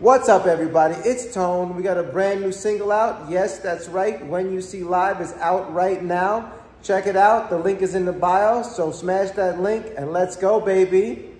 What's up, everybody? It's Tone. We got a brand new single out. Yes, that's right. When You See Live is out right now. Check it out. The link is in the bio. So smash that link and let's go, baby.